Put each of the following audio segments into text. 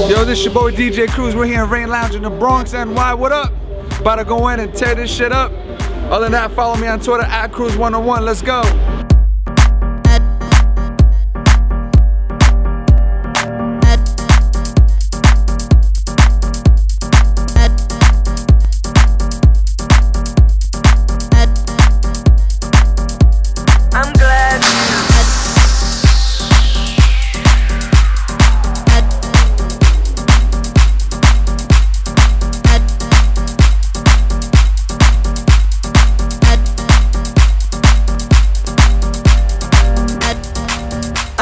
Yo, this your boy DJ Cruze. We're here in Raine Lounge in the Bronx, NY. What up? About to go in and tear this shit up. Other than that, follow me on Twitter at Cruze101. Let's go.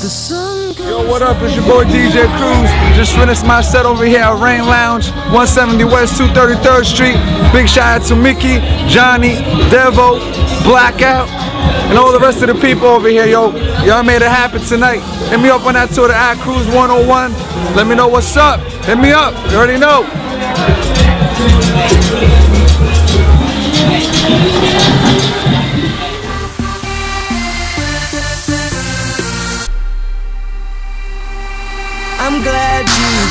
Yo, what up? It's your boy DJ Cruze. Just finished my set over here at Raine Lounge, 170 West 233rd Street. Big shout out to Mickey, Johnny, Devo, Blackout, and all the rest of the people over here. Yo, y'all made it happen tonight. Hit me up on that Twitter at Cruze101. Let me know what's up. Hit me up. You already know. I'm glad you